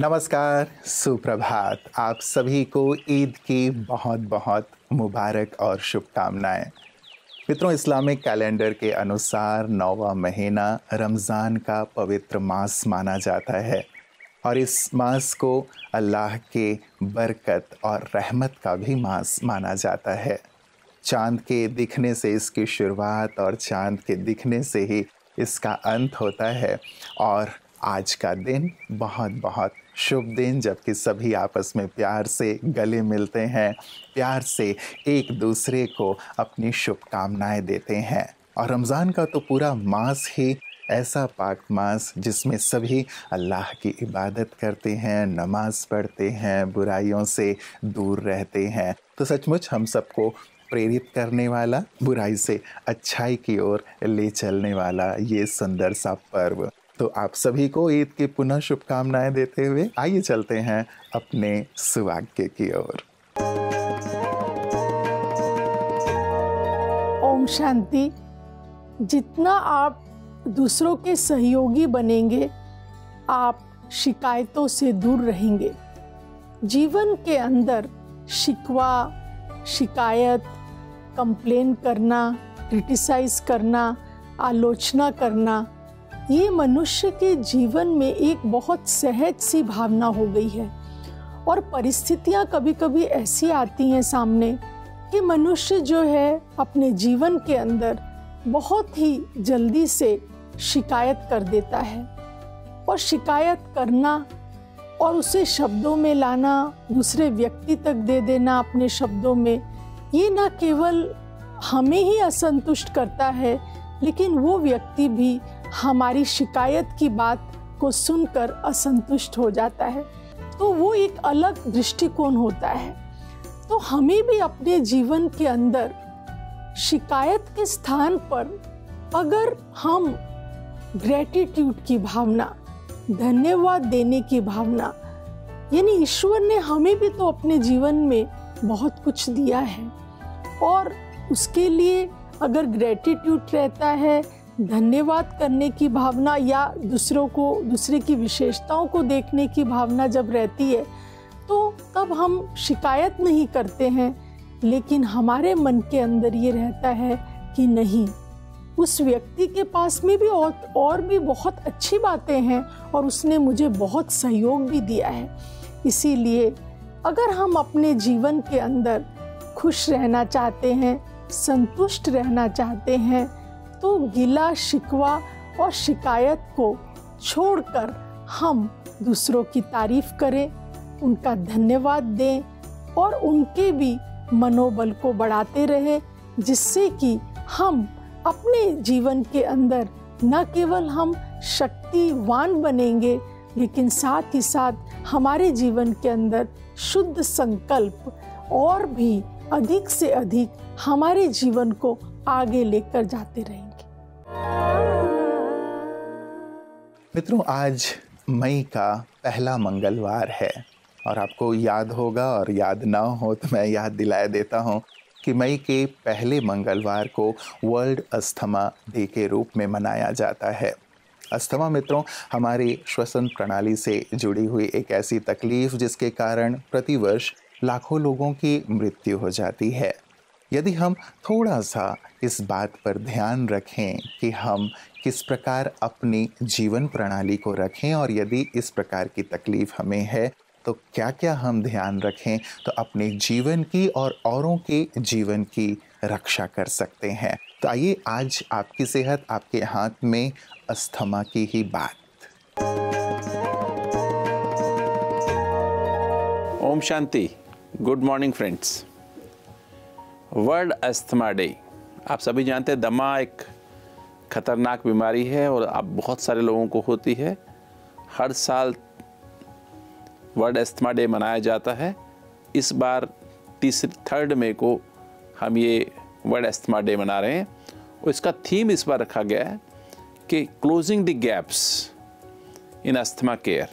नमस्कार, सुप्रभात। आप सभी को ईद की बहुत बहुत मुबारक और शुभकामनाएँ। मित्रों, इस्लामिक कैलेंडर के अनुसार नौवा महीना रमज़ान का पवित्र मास माना जाता है। और इस मास को अल्लाह के बरकत और रहमत का भी मास माना जाता है। चाँद के दिखने से इसकी शुरुआत और चाँद के दिखने से ही इसका अंत होता है। और आज का दिन बहुत बहुत शुभ दिन, जबकि सभी आपस में प्यार से गले मिलते हैं। प्यार से एक दूसरे को अपनी शुभकामनाएँ देते हैं। और रमज़ान का तो पूरा मास ही ऐसा पाक मास जिसमें सभी अल्लाह की इबादत करते हैं, नमाज़ पढ़ते हैं, बुराइयों से दूर रहते हैं। तो सचमुच हम सबको प्रेरित करने वाला, बुराई से अच्छाई की ओर ले चलने वाला ये सुंदर सा पर्व। तो आप सभी को ईद की पुनः शुभकामनाएँ देते हुए आइए चलते हैं अपने सुभाग्य की ओर। ओम शांति। जितना आप दूसरों के सहयोगी बनेंगे, आप शिकायतों से दूर रहेंगे। जीवन के अंदर शिकवा, शिकायत, कंप्लेन करना, क्रिटिसाइज करना, आलोचना करना, ये मनुष्य के जीवन में एक बहुत सहज सी भावना हो गई है। और परिस्थितियाँ कभी कभी ऐसी आती हैं सामने कि मनुष्य जो है अपने जीवन के अंदर बहुत ही जल्दी से शिकायत कर देता है। और शिकायत करना और उसे शब्दों में लाना, दूसरे व्यक्ति तक दे देना अपने शब्दों में, ये ना केवल हमें ही असंतुष्ट करता है, लेकिन वो व्यक्ति भी हमारी शिकायत की बात को सुनकर असंतुष्ट हो जाता है। तो वो एक अलग दृष्टिकोण होता है। तो हमें भी अपने जीवन के अंदर शिकायत के स्थान पर अगर हम ग्रेटिट्यूड की भावना, धन्यवाद देने की भावना। यानी ईश्वर ने हमें भी तो अपने जीवन में बहुत कुछ दिया है। और उसके लिए अगर ग्रेटिट्यूड रहता है, धन्यवाद करने की भावना या दूसरों को, दूसरे की विशेषताओं को देखने की भावना जब रहती है तो तब हम शिकायत नहीं करते हैं। लेकिन हमारे मन के अंदर ये रहता है कि नहीं उस व्यक्ति के पास में भी और, और भी बहुत अच्छी बातें हैं और उसने मुझे बहुत सहयोग भी दिया है। इसीलिए अगर हम अपने जीवन के अंदर खुश रहना चाहते हैं संतुष्ट रहना चाहते हैं तो गिला शिकवा और शिकायत को छोड़कर हम दूसरों की तारीफ़ करें उनका धन्यवाद दें और उनके भी मनोबल को बढ़ाते रहें जिससे कि हम अपने जीवन के अंदर न केवल हम शक्तिवान बनेंगे, लेकिन साथ ही साथ हमारे जीवन के अंदर शुद्ध संकल्प और भी अधिक से अधिक हमारे जीवन को आगे लेकर जाते रहेंगे। मित्रों, आज मई का पहला मंगलवार है और आपको याद होगा और याद ना हो तो मैं याद दिलाया देता हूँ। कि मई के पहले मंगलवार को वर्ल्ड अस्थमा डे के रूप में मनाया जाता है। अस्थमा मित्रों, हमारी श्वसन प्रणाली से जुड़ी हुई एक ऐसी तकलीफ़ जिसके कारण प्रतिवर्ष लाखों लोगों की मृत्यु हो जाती है। यदि हम थोड़ा सा इस बात पर ध्यान रखें कि हम किस प्रकार अपनी जीवन प्रणाली को रखें और यदि इस प्रकार की तकलीफ़ हमें है तो क्या क्या हम ध्यान रखें तो अपने जीवन की और औरों के जीवन की रक्षा कर सकते हैं। तो आइए आज आपकी सेहत, आपके हाथ में अस्थमा की ही बात। ओम शांति। Good morning friends. World asthma day. आप सभी जानते हैं दमा एक खतरनाक बीमारी है और अब बहुत सारे लोगों को होती है। हर साल वर्ल्ड अस्थमा डे मनाया जाता है। इस बार तीसरी, थर्ड मई को हम ये वर्ल्ड अस्थमा डे मना रहे हैं। और इसका थीम इस बार रखा गया है कि closing the gaps in asthma care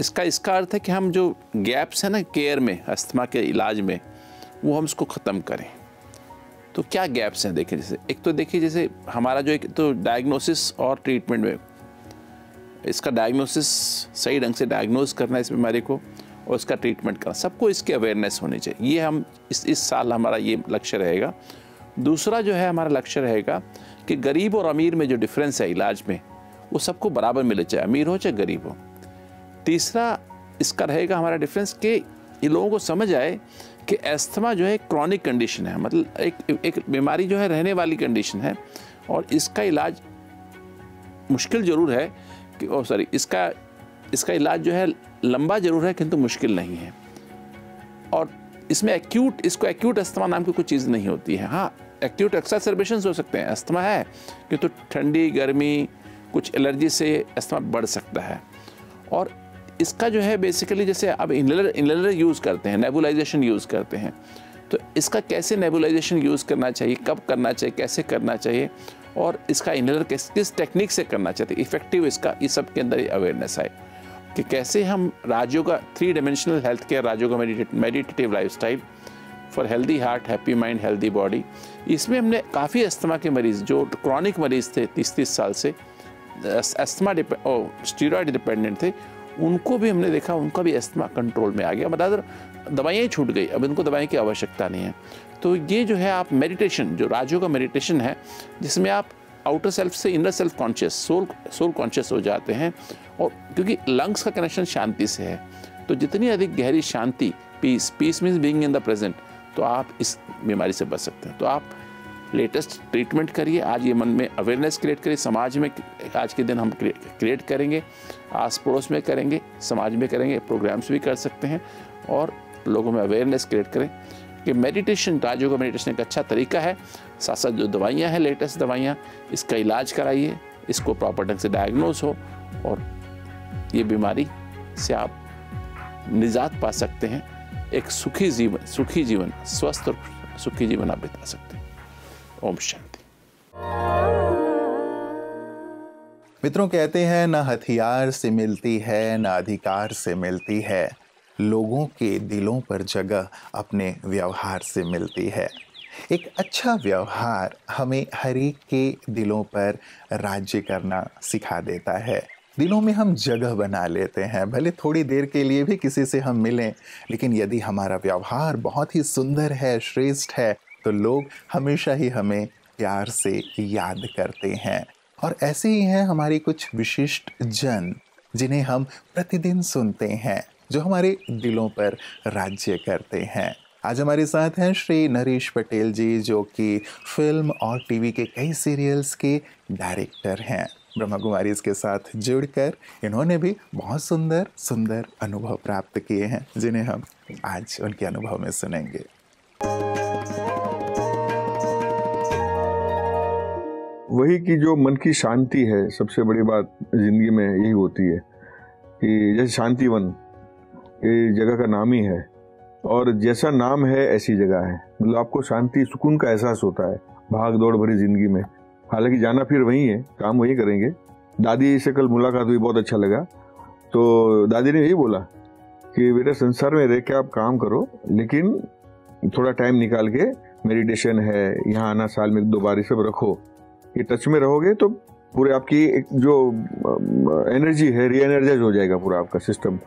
इसका इसका अर्थ है कि हम जो गैप्स हैं ना केयर में अस्थमा के इलाज में, वो हम उसको ख़त्म करें। तो क्या गैप्स हैं? देखिए जैसे, एक तो देखिए जैसे हमारा जो एक तो डायग्नोसिस और ट्रीटमेंट में इसका डायग्नोसिस सही ढंग से डायग्नोज करना इस बीमारी को और इसका ट्रीटमेंट करना सबको इसकी अवेयरनेस होनी चाहिए। ये हम इस इस साल हमारा ये लक्ष्य रहेगा। दूसरा जो है हमारा लक्ष्य रहेगा कि गरीब और अमीर में जो डिफरेंस है इलाज में, वो सबको बराबर मिले, चाहे अमीर हो, चाहे गरीब हो। तीसरा इसका रहेगा हमारा डिफरेंस कि ये लोगों को समझ आए कि एस्थमा जो है क्रॉनिक कंडीशन है। मतलब एक एक बीमारी जो है रहने वाली कंडीशन है और इसका इलाज मुश्किल ज़रूर है ओ सॉरी इसका इसका इलाज जो है लंबा ज़रूर है, किंतु मुश्किल नहीं है। और इसमें एक्यूट इसको एक्यूट अस्थमा नाम की कोई चीज़ नहीं होती है। हाँ एक्यूट एक्सासर्बेशन हो सकते हैं। अस्थमा है, किंतु ठंडी, गर्मी, कुछ एलर्जी से अस्थमा बढ़ सकता है। और इसका जो है बेसिकली जैसे अब इनलर इनलर यूज़ करते हैं नेबुलाइजेशन यूज़ करते हैं। तो इसका कैसे नेबुलाइजेशन यूज़ करना चाहिए, कब करना चाहिए, कैसे करना चाहिए? और इसका इनलर किस किस टेक्निक से करना चाहिए इफ़ेक्टिव इसका, इस सब के अंदर अवेयरनेस आए। कि कैसे हम राज्यों का थ्री डायमेंशनल हेल्थ केयर राज्यों का meditative life style for healthy heart happy mind healthy body इसमें हमने काफ़ी अस्थमा के मरीज़, जो क्रॉनिक मरीज़ थे तीस तीस साल से अस्थमा स्टीरॉयड डिपेंडेंट थे, उनको भी हमने देखा, उनका भी अस्थमा कंट्रोल में आ गया। मतलब दवाइयाँ ही छूट गई, अब इनको दवाई की आवश्यकता नहीं है। तो ये जो है आप मेडिटेशन जो राजों का मेडिटेशन है, जिसमें आप आउटर सेल्फ से inner self conscious soul soul conscious हो जाते हैं और क्योंकि लंग्स का कनेक्शन शांति से है तो जितनी अधिक गहरी शांति peace peace means being in the present तो आप इस बीमारी से बच सकते हैं। तो आप लेटेस्ट ट्रीटमेंट करिए, आज ये मन में अवेयरनेस क्रिएट करिए, समाज में आज के दिन हम क्रिएट करेंगे आस पड़ोस में करेंगे, समाज में करेंगे प्रोग्राम्स भी कर सकते हैं और लोगों में अवेयरनेस क्रिएट करें कि मेडिटेशन राजयोग का मेडिटेशन एक अच्छा तरीका है। साथ साथ जो दवाइयाँ हैं लेटेस्ट दवाइयाँ, इसका इलाज कराइए, इसको प्रॉपर ढंग से डायग्नोज हो और ये बीमारी से आप निजात पा सकते हैं। एक सुखी जीवन सुखी जीवन, स्वस्थ और सुखी जीवन आप बिता सकते हैं। ओम शांति। मित्रों कहते हैं, ना हथियार से मिलती है, ना अधिकार से मिलती है। लोगों के दिलों पर जगह अपने व्यवहार से मिलती है। एक अच्छा व्यवहार हमें हर एक के दिलों पर राज्य करना सिखा देता है। दिलों में हम जगह बना लेते हैं, भले थोड़ी देर के लिए भी किसी से हम मिलें, लेकिन यदि हमारा व्यवहार बहुत ही सुंदर है, श्रेष्ठ है तो लोग हमेशा ही हमें प्यार से याद करते हैं। और ऐसे ही हैं हमारी कुछ विशिष्ट जन, जिन्हें हम प्रतिदिन सुनते हैं। जो हमारे दिलों पर राज्य करते हैं। आज हमारे साथ हैं श्री नरेश पटेल जी, जो कि फ़िल्म और टीवी के कई सीरियल्स के डायरेक्टर हैं। ब्रह्मा कुमारी के साथ जुड़कर इन्होंने भी बहुत सुंदर सुंदर अनुभव प्राप्त किए हैं, जिन्हें हम आज उनके अनुभव में सुनेंगे। वही की जो मन की शांति है, सबसे बड़ी बात ज़िंदगी में यही होती है कि जैसे शांतिवन जगह का नाम ही है। और जैसा नाम है, ऐसी जगह है। मतलब आपको शांति, सुकून का एहसास होता है भाग दौड़ भरी ज़िंदगी में। हालाँकि जाना फिर वही है, काम वही करेंगे। दादी से कल मुलाकात हुई, बहुत अच्छा लगा। तो दादी ने यही बोला कि, बेटा, संसार में रह के आप काम करो, लेकिन थोड़ा टाइम निकाल के मेडिटेशन है, यहाँ आना, साल में दो बार सब रखो। ये टच में रहोगे तो पूरे आपकी एक जो एनर्जी है री एनर्जाइज हो जाएगा पूरा आपका सिस्टम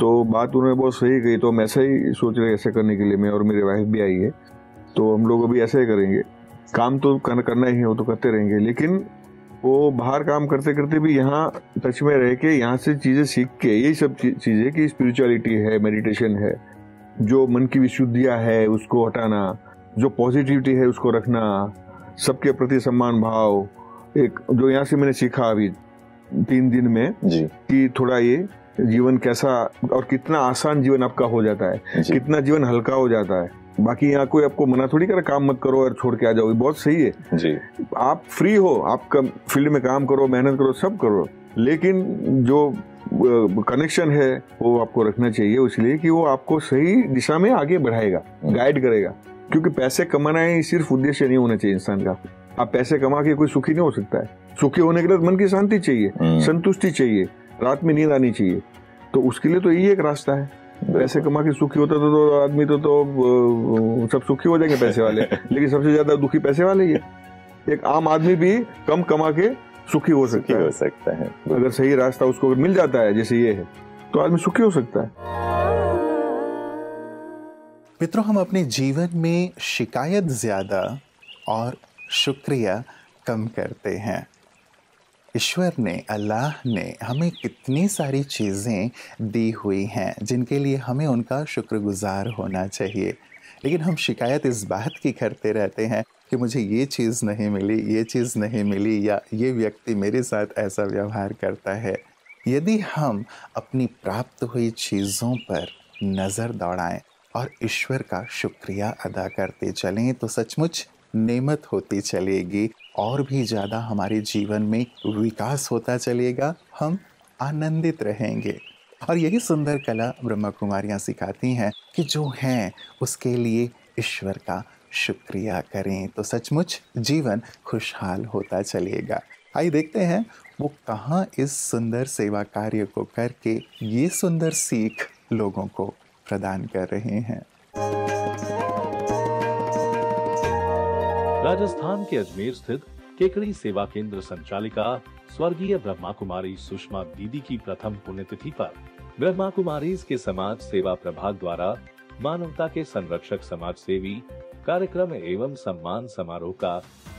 तो बात उन्होंने बहुत सही कही तो हम ऐसा ही सोच रहे ऐसा करने के लिए मैं और मेरी वाइफ भी आई है तो हम लोग अभी ऐसा ही करेंगे। काम तो करना ही है वो तो करते रहेंगे लेकिन वो बाहर काम करते करते भी यहाँ टच में रह के यहाँ से चीज़ें सीख के यही सब चीज़ें कि स्पिरिचुअलिटी है मेडिटेशन है जो मन की विशुद्धियाँ है उसको हटाना जो पॉजिटिविटी है उसको रखना सबके प्रति सम्मान भाव एक जो यहाँ से मैंने सीखा अभी तीन दिन में जी। कि थोड़ा ये जीवन कैसा और कितना आसान जीवन आपका हो जाता है कितना जीवन हल्का हो जाता है। बाकी यहाँ कोई आपको मना थोड़ी कर काम मत करो और छोड़ के आ जाओ। ये बहुत सही है। जी। आप फ्री हो आप फ़ील्ड में काम करो मेहनत करो सब करो। लेकिन जो कनेक्शन है वो आपको रखना चाहिए इसलिए कि वो आपको सही दिशा में आगे बढ़ाएगा गाइड करेगा। क्योंकि पैसे कमाना ही सिर्फ़ उद्देश्य नहीं होना चाहिए इंसान का। आप पैसे कमा के कोई सुखी नहीं हो सकता है। सुखी होने के लिए मन की शांति चाहिए हम्म। संतुष्टि चाहिए। रात में नींद आनी चाहिए। तो उसके लिए तो यही एक रास्ता है। पैसे कमा के सुखी होता तो, तो आदमी तो तो सब सुखी हो जाएँगे पैसे वाले। लेकिन सबसे ज़्यादा दुखी पैसे वाले ही है। एक आम आदमी भी कम कमा के सुखी हो सकता है हो। सकता है। अगर सही रास्ता उसको मिल जाता है जैसे ये है तो आदमी सुखी हो सकता है। मित्रों हम अपने जीवन में शिकायत ज़्यादा और शुक्रिया कम करते हैं। ईश्वर ने, अल्लाह ने हमें कितनी सारी चीज़ें दी हुई हैं जिनके लिए हमें उनका शुक्रगुजार होना चाहिए। लेकिन हम शिकायत इस बात की करते रहते हैं कि मुझे ये चीज़ नहीं मिली, ये चीज़ नहीं मिली या ये व्यक्ति मेरे साथ ऐसा व्यवहार करता है। यदि हम अपनी प्राप्त हुई चीज़ों पर नज़र दौड़ाएँ और ईश्वर का शुक्रिया अदा करते चलें तो सचमुच नेमत होती चलेगी और भी ज़्यादा हमारे जीवन में विकास होता चलेगा। हम आनंदित रहेंगे। और यही सुंदर कला ब्रह्मा कुमारियाँ सिखाती हैं कि जो हैं, उसके लिए ईश्वर का शुक्रिया करें। तो सचमुच जीवन खुशहाल होता चलेगा। आइए देखते हैं, वो कहाँ इस सुंदर सेवा कार्य को करके ये सुंदर सीख लोगों को प्रदान कर रहे हैं। राजस्थान के अजमेर स्थित केकड़ी सेवा केंद्र संचालिका स्वर्गीय ब्रह्मा कुमारी सुषमा दीदी की प्रथम पुण्यतिथि पर ब्रह्मा कुमारी के समाज सेवा प्रभाग द्वारा मानवता के संरक्षक समाज सेवी कार्यक्रम एवं सम्मान समारोह का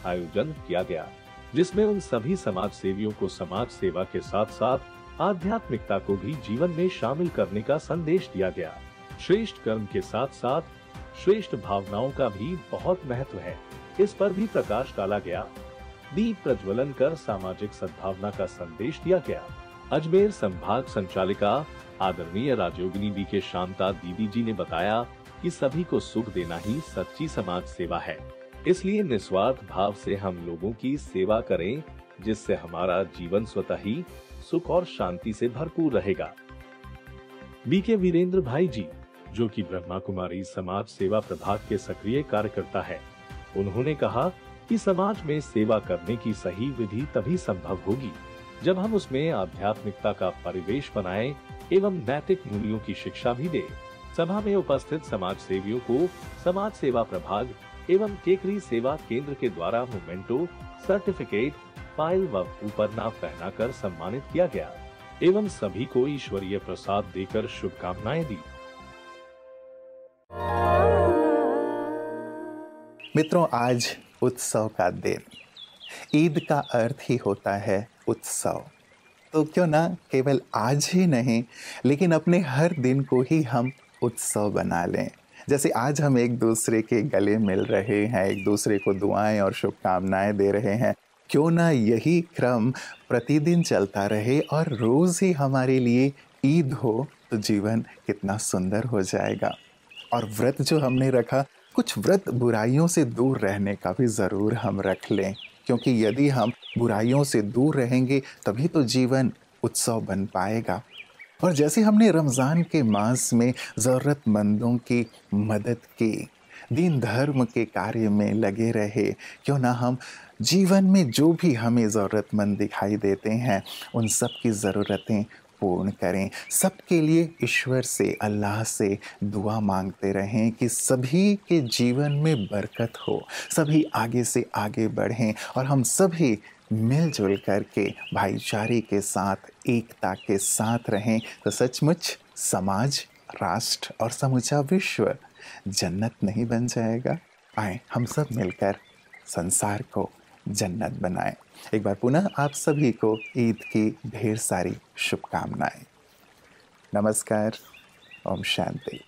आयोजन किया गया, जिसमें उन सभी समाज सेवियों को समाज सेवा के साथ साथ आध्यात्मिकता को भी जीवन में शामिल करने का संदेश दिया गया। श्रेष्ठ कर्म के साथ साथ श्रेष्ठ भावनाओं का भी बहुत महत्व है। इस पर भी प्रकाश डाला गया। दीप प्रज्वलन कर सामाजिक सद्भावना का संदेश दिया गया। अजमेर संभाग संचालिका आदरणीय राजयोगिनी बी के शांता दीदी जी ने बताया कि सभी को सुख देना ही सच्ची समाज सेवा है। इसलिए निस्वार्थ भाव से हम लोगों की सेवा करें, जिससे हमारा जीवन स्वतः ही सुख और शांति से भरपूर रहेगा। बी के वीरेंद्र भाई जी, जो कि ब्रह्मा कुमारी समाज सेवा प्रभाग के सक्रिय कार्यकर्ता है उन्होंने कहा कि समाज में सेवा करने की सही विधि तभी संभव होगी जब हम उसमें आध्यात्मिकता का परिवेश बनाएँ एवं नैतिक मूल्यों की शिक्षा भी दें। सभा में उपस्थित समाज सेवियों को समाज सेवा प्रभाग एवं केकरी सेवा केंद्र के द्वारा मोमेंटो, सर्टिफिकेट, फ़ाइल व ऊपर ऊपरनाम पहनाकर सम्मानित किया गया एवं सभी को ईश्वरीय प्रसाद देकर शुभकामनाएँ दी मित्रों, आज उत्सव का दिन। ईद का अर्थ ही होता है उत्सव। तो क्यों ना केवल आज ही नहीं, लेकिन अपने हर दिन को ही हम उत्सव बना लें। जैसे आज हम एक दूसरे के गले मिल रहे हैं, एक दूसरे को दुआएँ और शुभकामनाएँ दे रहे हैं। क्यों ना यही क्रम प्रतिदिन चलता रहे और रोज़ ही हमारे लिए ईद हो तो जीवन कितना सुंदर हो जाएगा। और व्रत जो हमने रखा कुछ व्रत बुराइयों से दूर रहने का भी ज़रूर हम रख लें। क्योंकि यदि हम बुराइयों से दूर रहेंगे, तभी तो जीवन उत्सव बन पाएगा। और जैसे हमने रमज़ान के मास में ज़रूरतमंदों की मदद की, दीन धर्म के कार्य में लगे रहे, क्यों ना हम जीवन में जो भी हमें ज़रूरतमंद दिखाई देते हैं, उन सब की ज़रूरतें पूर्ण करें। सबके लिए ईश्वर से, अल्लाह से दुआ मांगते रहें कि सभी के जीवन में बरकत हो, सभी आगे से आगे बढ़ें और हम सभी मिलजुल करके, भाईचारे के साथ, एकता के साथ रहें। तो सचमुच समाज, राष्ट्र और समूचा विश्व जन्नत नहीं बन जाएगा। आए, हम सब मिलकर संसार को जन्नत बनाए। एक बार पुनः आप सभी को ईद की ढेर सारी शुभकामनाएँ। नमस्कार, ओम शांति।